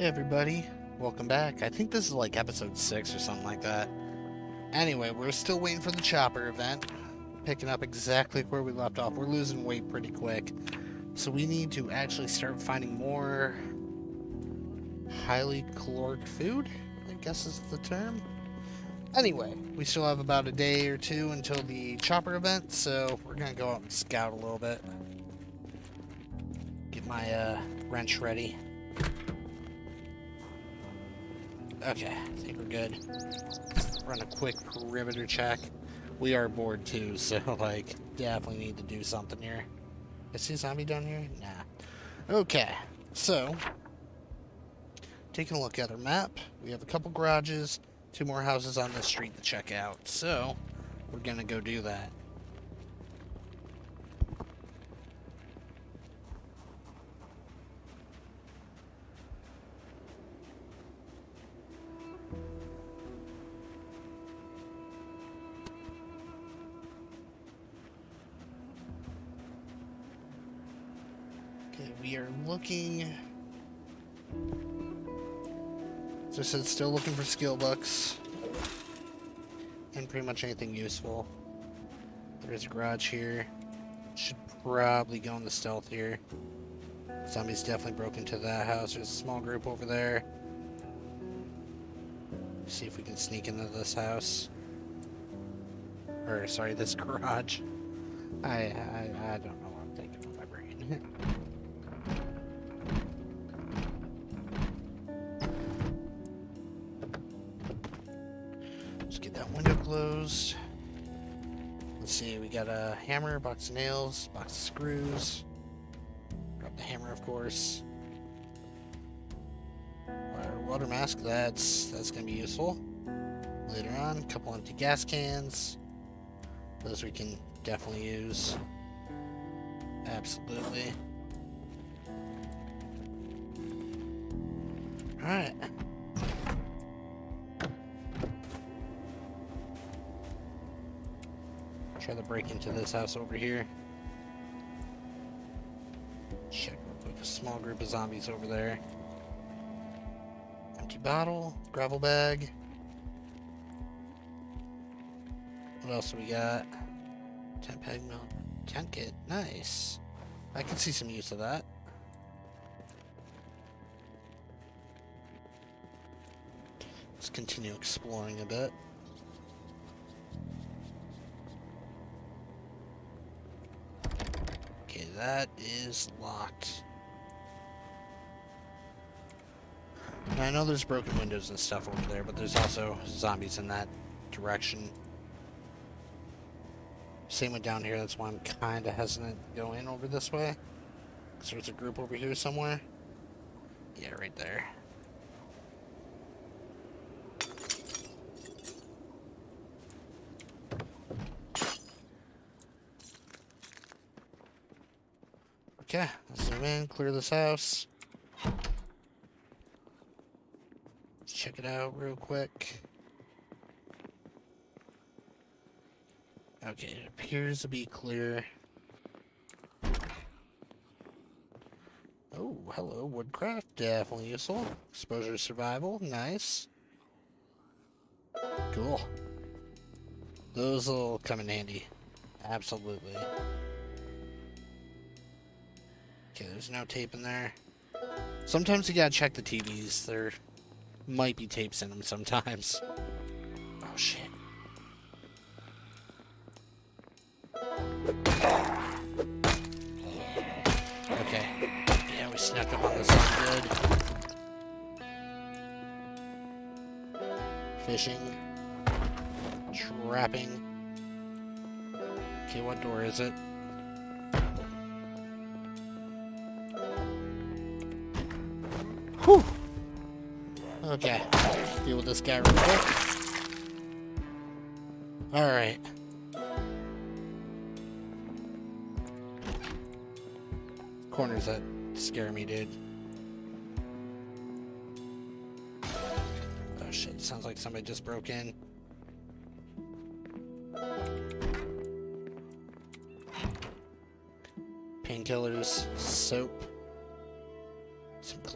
Hey everybody, welcome back. I think this is like episode 6 or something like that. Anyway, we're still waiting for the chopper event. Picking up exactly where we left off. We're losing weight pretty quick. So we need to actually start finding more highly caloric food, I guess is the term. Anyway, we still have about a day or two until the chopper event, so we're gonna go out and scout a little bit. Get my uh, wrench ready. Okay, I think we're good. Run a quick perimeter check. We are bored too, so like, definitely need to do something here. Is see zombie down here? Nah. Okay, so taking a look at our map, we have a couple garages, two more houses on this street to check out. So we're gonna go do that. We are looking. So it says still looking for skill books. And pretty much anything useful. There's a garage here. Should probably go in the stealth here. Zombies definitely broke into that house. There's a small group over there. See if we can sneak into this house. Or, sorry, this garage. I, I, I don't Let's see, we got a hammer, box of nails, box of screws. Grab the hammer, of course. Our welder mask, that's that's gonna be useful. Later on, a couple empty gas cans. Those we can definitely use. Absolutely. Alright. Break into this house over here. Check. A small group of zombies over there. Empty bottle, gravel bag. What else do we got? Tent peg milk. Tent kit. Nice. I can see some use of that. Let's continue exploring a bit. Okay, that is locked. And I know there's broken windows and stuff over there, but there's also zombies in that direction. Same with down here, that's why I'm kind of hesitant to go in over this way. So there's a group over here somewhere. Yeah, right there. Okay, let's in, clear this house. Let's check it out real quick. Okay, it appears to be clear. Oh, hello, woodcraft, definitely useful. Exposure to survival, nice. Cool. Those will come in handy. Absolutely. Okay, there's no tape in there. Sometimes you gotta check the TVs. There might be tapes in them sometimes. Oh, shit. Okay. Yeah, we snuck up on this one good. Fishing. Trapping. Okay, what door is it? Whew. Okay. Deal with this guy real quick. Alright. Corners that scare me, dude. Oh shit, sounds like somebody just broke in. Painkillers, soap,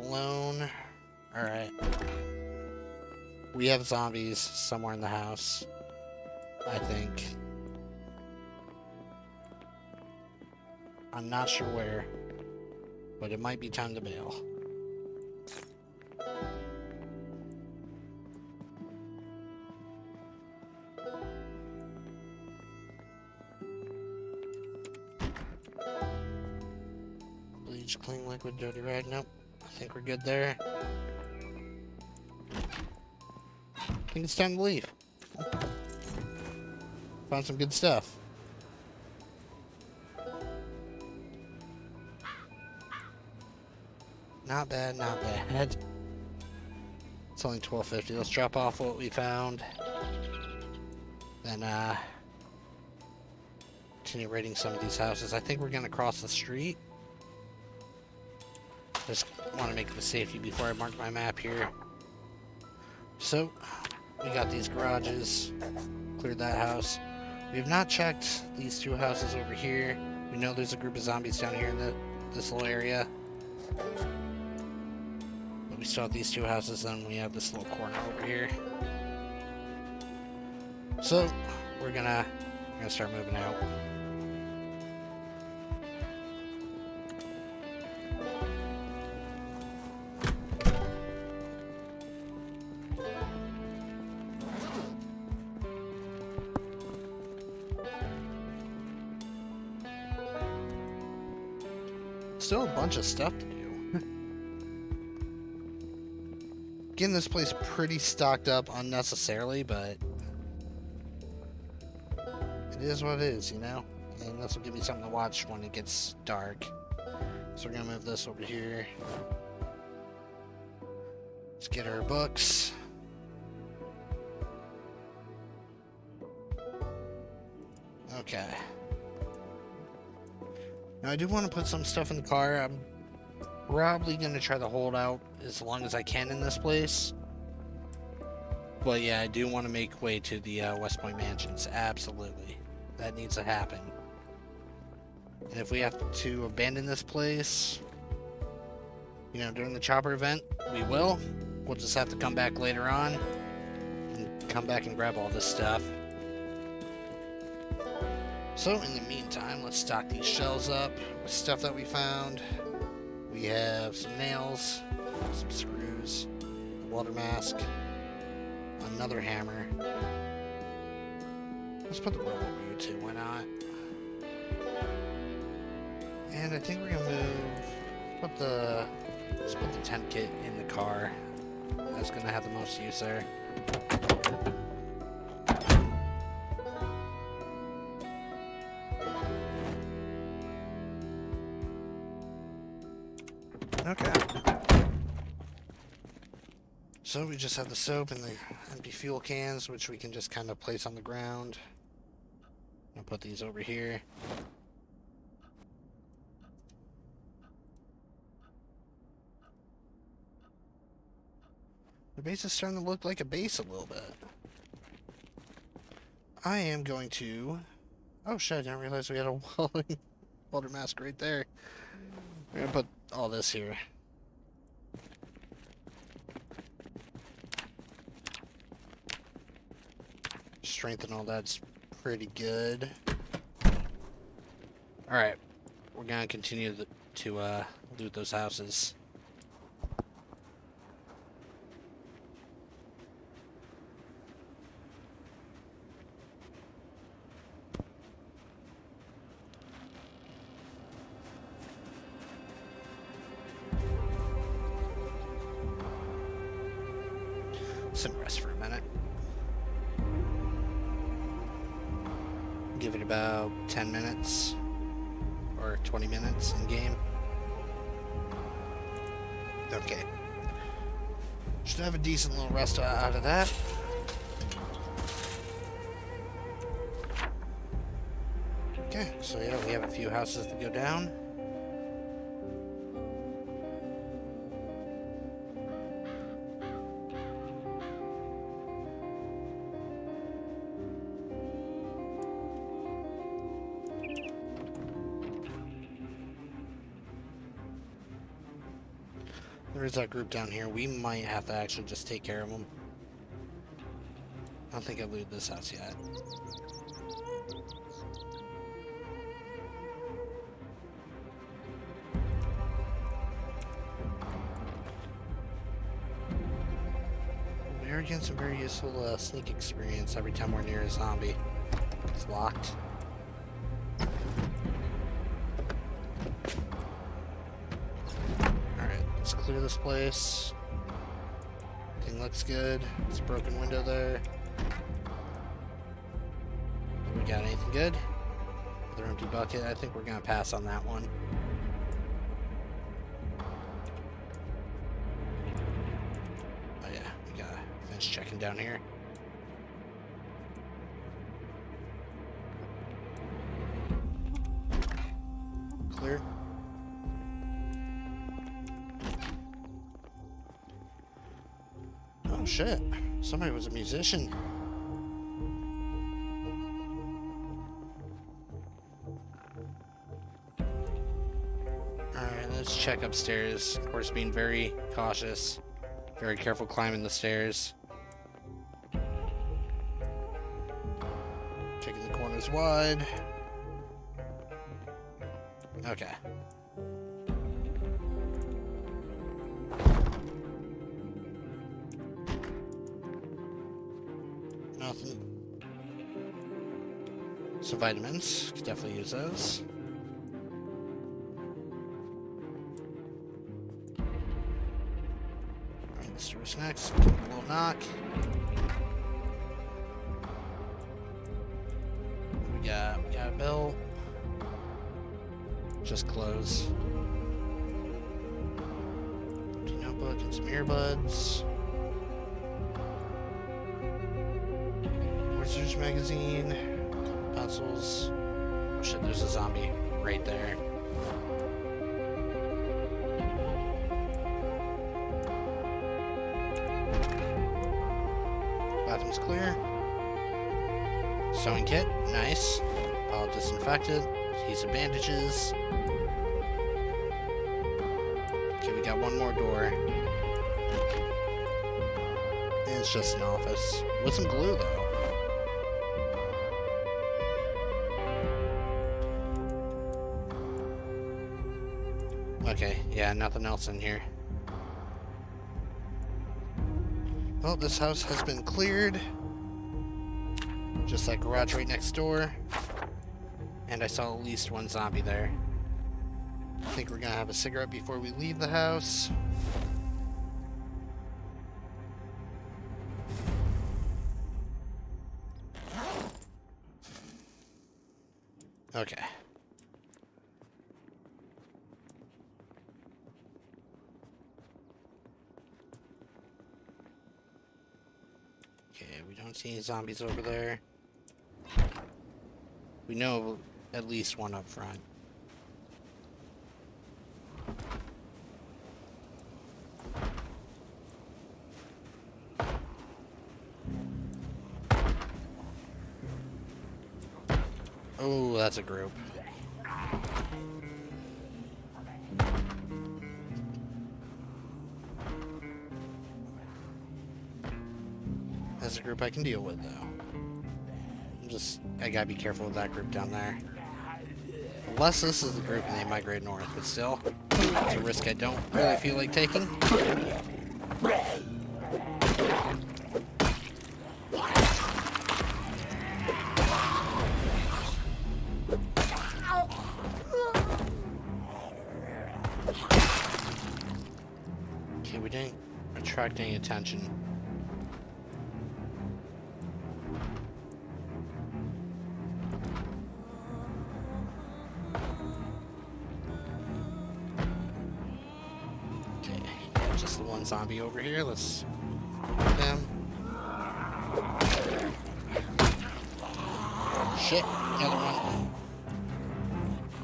cologne. Alright. We have zombies somewhere in the house. I think. I'm not sure where, but it might be time to bail. Bleach, clean liquid, dirty rag. Nope. Good there. I think it's time to leave. Found some good stuff. Not bad, not bad. It's only 1250. Let's drop off what we found. Then, uh, continue raiding some of these houses. I think we're gonna cross the street. Just want to make the safety before I mark my map here. So, we got these garages. Cleared that house. We have not checked these two houses over here. We know there's a group of zombies down here in the, this little area. But we still have these two houses, then we have this little corner over here. So, we're gonna, we're gonna start moving out. Still a bunch of stuff to do. Getting this place pretty stocked up unnecessarily, but it is what it is, you know? And this will give me something to watch when it gets dark. So we're gonna move this over here. Let's get our books. I do want to put some stuff in the car. I'm probably going to try to hold out as long as I can in this place. But yeah, I do want to make way to the uh, West Point Mansions. Absolutely. That needs to happen. And if we have to abandon this place, you know, during the chopper event, we will. We'll just have to come back later on and come back and grab all this stuff. So, in the meantime, let's stock these shelves up with stuff that we found. We have some nails, some screws, a welder mask, another hammer. Let's put the rope over too, why not? And I think we're gonna move, put the, let's put the tent kit in the car. That's gonna have the most use there. So we just have the soap and the empty fuel cans, which we can just kind of place on the ground. I'll put these over here. The base is starting to look like a base a little bit. I am going to... Oh shit, I didn't realize we had a welding welder mask right there. We're gonna put all this here. Strength and all that's pretty good. Alright, we're gonna continue the, to uh, loot those houses. Give it about 10 minutes or 20 minutes in game. Okay. Should have a decent little rest out of that. Okay, so yeah, we have a few houses to go down. There is that group down here. We might have to actually just take care of them. I don't think I've looted this house yet. We are getting some very useful uh, sneak experience every time we're near a zombie. It's locked. Clear this place. Thing looks good. It's a broken window there. We got anything good? Another empty bucket. I think we're gonna pass on that one. Oh yeah, we got a fence checking down here. Somebody was a musician. Alright, let's check upstairs. Of course, being very cautious. Very careful climbing the stairs. Checking the corners wide. Okay. Nothing. Some vitamins. Could definitely use those. Alright, Mr. Snacks. Give him a little knock. We got, we got a bill. Just close. Empty notebook and some earbuds. Magazine. Pencils. Oh shit, there's a zombie right there. Bathroom's clear. Sewing kit, nice. All disinfected. Adhesive bandages. Okay, we got one more door. And it's just an office. With some glue, though. Yeah, nothing else in here. Well, this house has been cleared. Just that garage right next door. And I saw at least one zombie there. I think we're gonna have a cigarette before we leave the house. Okay. Okay, we don't see any zombies over there. We know at least one up front. Oh, that's a group. Group I can deal with, though. I'm just, I gotta be careful with that group down there. Unless this is the group and they migrate north, but still, it's a risk I don't really feel like taking. Okay, we didn't attract any attention. Other one.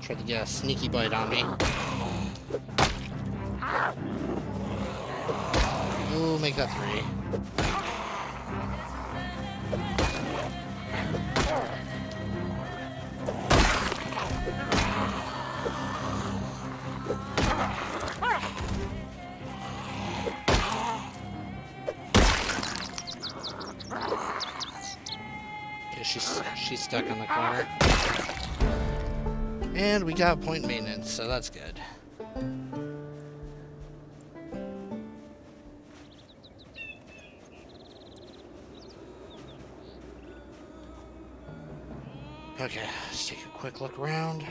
Tried to get a sneaky bite on me. Ooh, make that three. She's she's stuck in the corner. And we got point maintenance, so that's good. Okay, let's take a quick look around.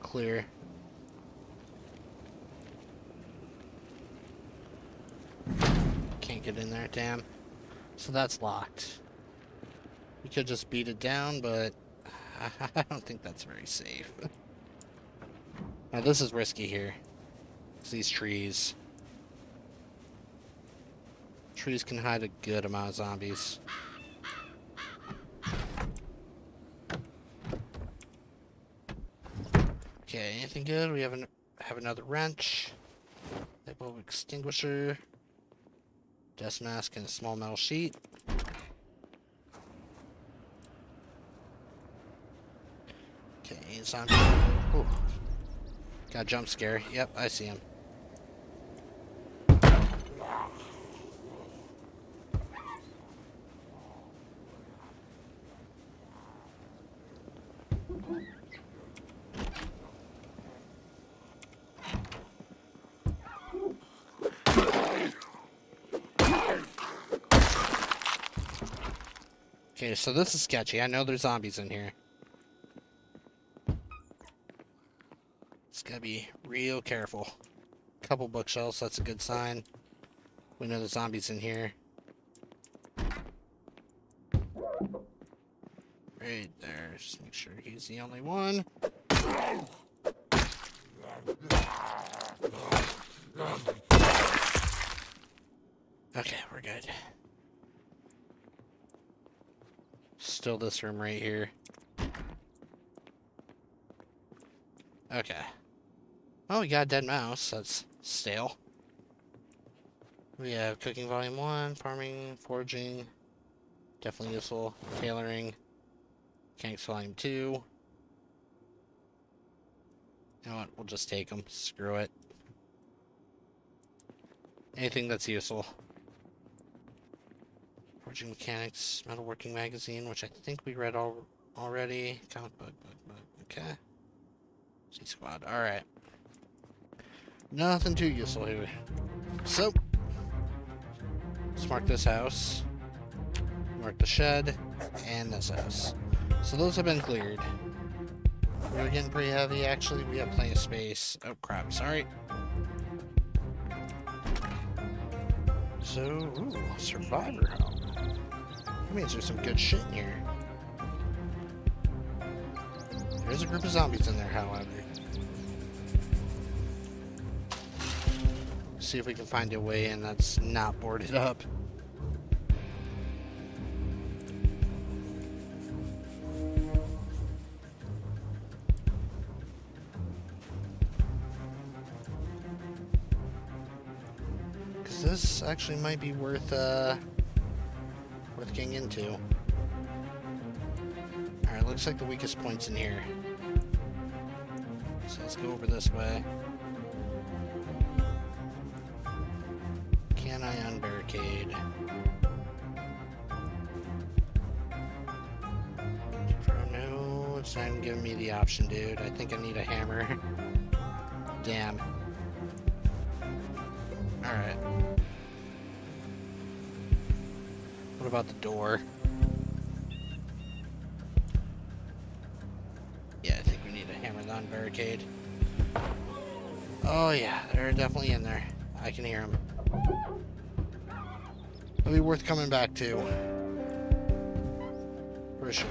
Clear. Can't get in there, damn. So that's locked. We could just beat it down, but I don't think that's very safe. Now this is risky here. It's these trees. Trees can hide a good amount of zombies. Okay, anything good? We have an have another wrench. Label extinguisher. Dust mask and a small metal sheet. Okay, zombie. Ooh. Got jump scare. Yep, I see him. Okay, so this is sketchy. I know there's zombies in here. Just gotta be real careful. Couple bookshelves, that's a good sign. We know the zombies in here. Right there. Just make sure he's the only one. Okay, we're good. Still this room right here. Okay. Oh, we got a dead mouse. That's stale. We have cooking volume 1, farming, foraging, definitely useful, tailoring, mechanics volume 2. You know what, we'll just take them. Screw it. Anything that's useful. Forging Mechanics, Metalworking Magazine, which I think we read all already. Comic book, book, book. Okay. C Squad. Alright. Nothing too useful here. So, let's mark this house. Mark the shed. And this house. So those have been cleared. We're getting pretty heavy, actually. We have plenty of space. Oh, crap. Sorry. So, ooh, survivor home. Means there's some good shit in here. There's a group of zombies in there, however. See if we can find a way in that's not boarded up. Because this actually might be worth, uh, worth getting into. Alright, looks like the weakest point's in here. So let's go over this way. Can I unbarricade? No, it's not even giving me the option, dude. I think I need a hammer. Damn. Alright. About the door? Yeah, I think we need a hammer on barricade. Oh yeah, they're definitely in there. I can hear them. It'll be worth coming back to. For sure.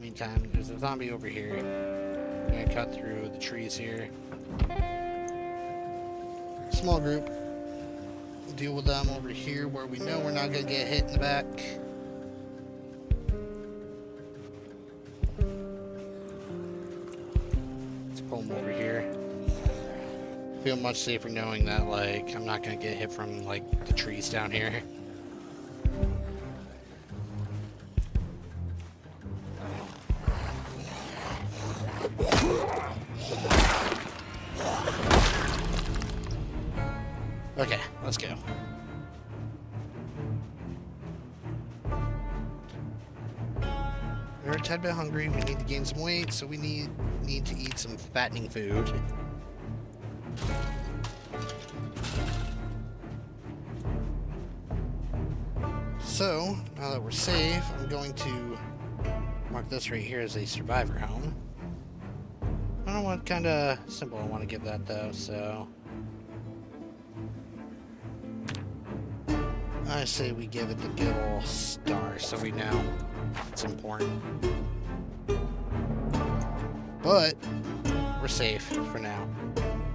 Meantime, there's a zombie over here. I'm gonna cut through the trees here. Small group. Deal with them over here where we know we're not gonna get hit in the back. Let's pull them over here. Feel much safer knowing that like I'm not gonna get hit from like the trees down here. So we need need to eat some fattening food. So, now that we're safe, I'm going to mark this right here as a survivor home. I don't know what kind of symbol I want to give that though, so... I say we give it the good old star so we know it's important. But, we're safe for now.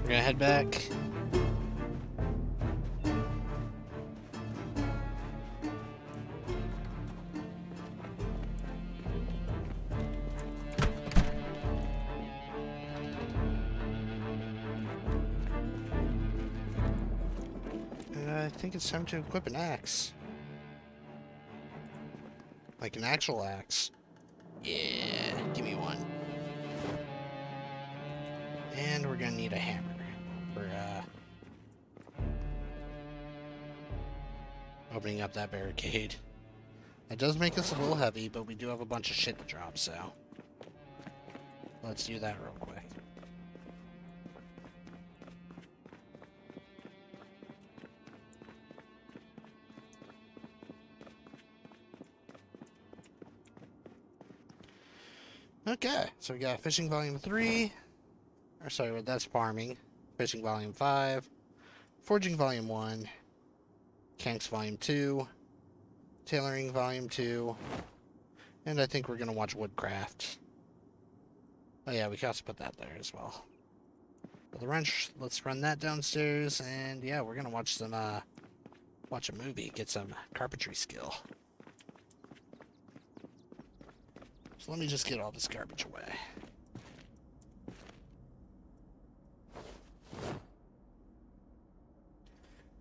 We're gonna head back. Uh, I think it's time to equip an axe. Like an actual axe. Yeah, give me one. And we're gonna need a hammer for uh, opening up that barricade. That does make us a little heavy, but we do have a bunch of shit to drop, so let's do that real quick. Okay, so we got fishing volume 3. Or sorry, that's farming. Fishing volume 5. Forging volume 1. Kanks volume 2. Tailoring volume 2. And I think we're going to watch Woodcraft. Oh yeah, we can also put that there as well. The wrench, let's run that downstairs. And yeah, we're going to watch some, uh, watch a movie, get some carpentry skill. So let me just get all this garbage away.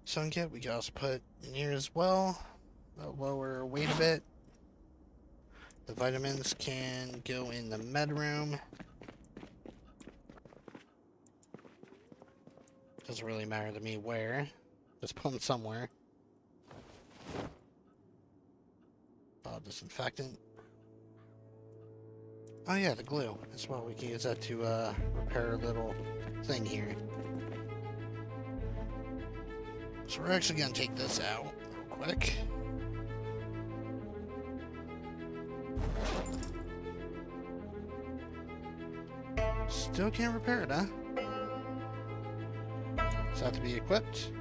Sun kit we can also put in here as well. Lower weight a bit. The vitamins can go in the med room. Doesn't really matter to me where. Just put them somewhere. Uh, disinfectant. Oh yeah, the glue as well. We can use that to uh, repair a little thing here. So we're actually going to take this out real quick. Still can't repair it, huh? Does have to be equipped?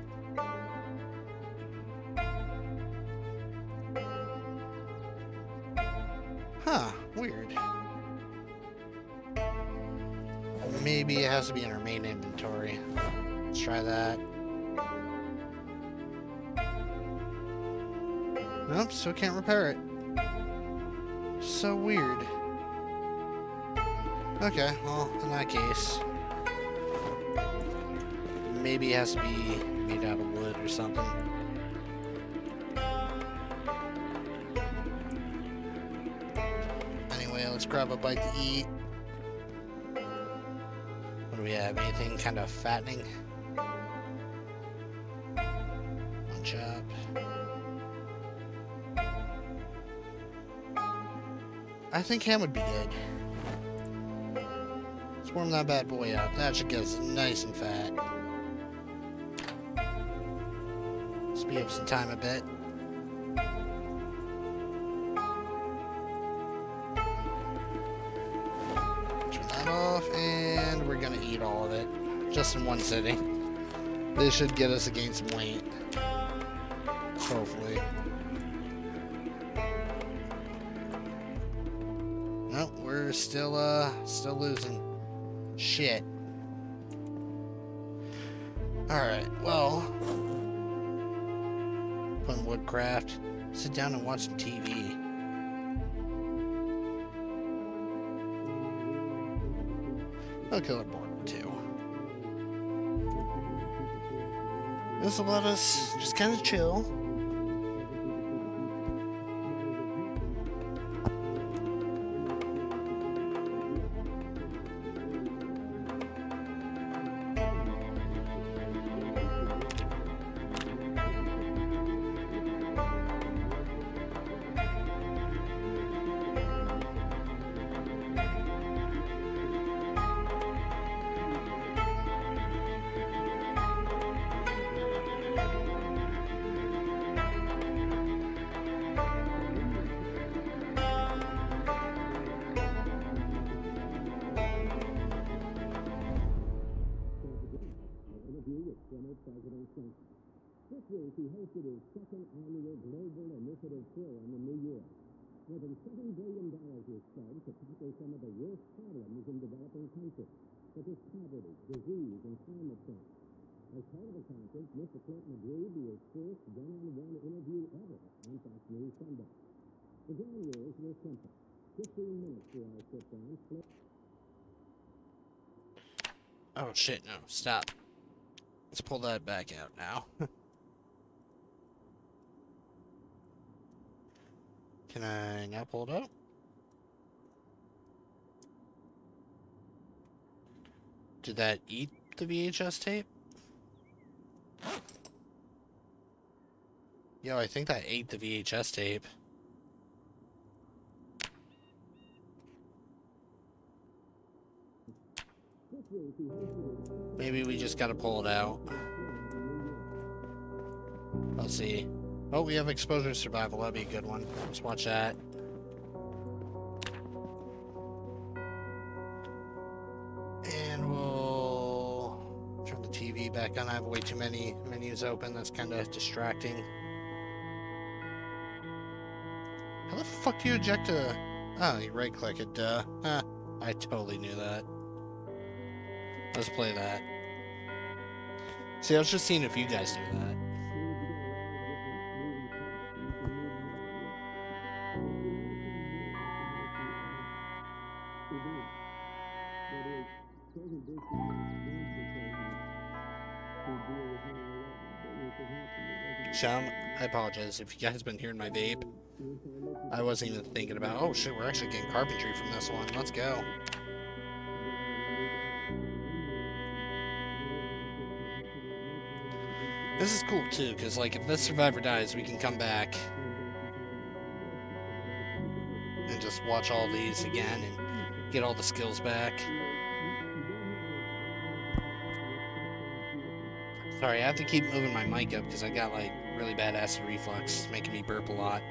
Huh, weird. Maybe it has to be in our main inventory. Let's try that. Nope, still can't repair it. So weird. Okay, well, in that case, maybe it has to be made out of wood or something. Anyway, let's grab a bite to eat. What do we have? Anything kind of fattening? I think ham would be good. Let's warm that bad boy up. That should get us nice and fat. Speed up some time a bit. Turn that off, and we're gonna eat all of it. Just in one sitting. This should get us to gain some weight. Hopefully. Nope, we're still, uh, still losing. Shit. Alright, well. Putting Woodcraft. Sit down and watch some TV. I'll kill it boredom too. This will let us just kind of chill. Oh shit, no, stop. Let's pull that back out now. Can I now pull it out? Did that eat the VHS tape? Yo, I think that ate the VHS tape. Maybe we just gotta pull it out. Let's see. Oh, we have exposure survival. That'd be a good one. Let's watch that. And we'll turn the TV back on. I have way too many menus open. That's kind of distracting. How the fuck do you eject a... Oh, you right click it, duh. Huh. I totally knew that. Let's play that. See, I was just seeing if you guys do that. Sean, I apologize if you guys have been hearing my vape. I wasn't even thinking about, oh shit, we're actually getting carpentry from this one. Let's go. This is cool too, because like if this survivor dies, we can come back and just watch all these again and get all the skills back. Sorry, I have to keep moving my mic up because I got like really bad acid reflux, it's making me burp a lot.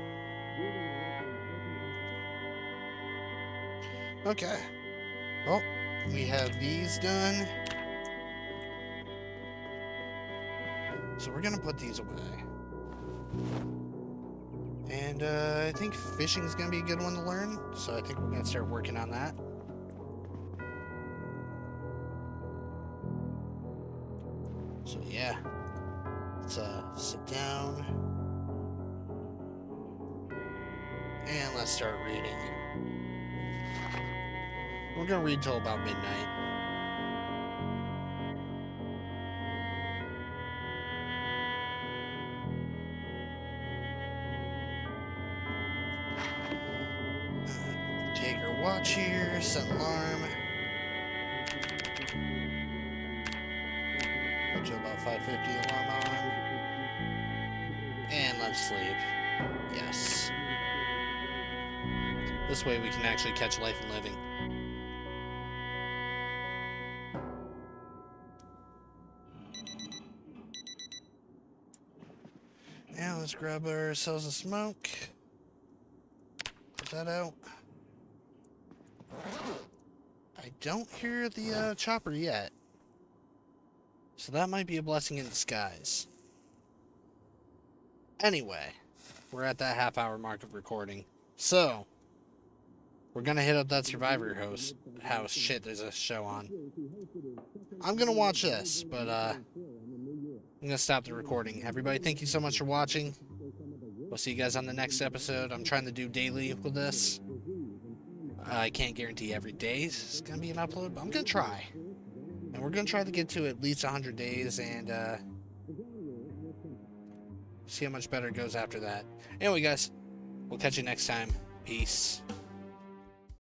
Okay. Well, we have these done. So we're gonna put these away. And uh, I think fishing is gonna be a good one to learn. So I think we're gonna start working on that. So yeah, let's uh, sit down and let's start reading. We're gonna read till about midnight. Sleep. Yes. This way we can actually catch life and living. Now let's grab ourselves a smoke. Put that out. I don't hear the uh, chopper yet. So that might be a blessing in disguise. Anyway, we're at that half hour mark of recording. So, we're gonna hit up that Survivor host house. Shit, there's a show on. I'm gonna watch this, but uh, I'm gonna stop the recording. Everybody, thank you so much for watching. We'll see you guys on the next episode. I'm trying to do daily with this. I can't guarantee every day is gonna be an upload, but I'm gonna try. And we're gonna try to get to at least 100 days and uh, see how much better it goes after that. Anyway, guys, we'll catch you next time. Peace.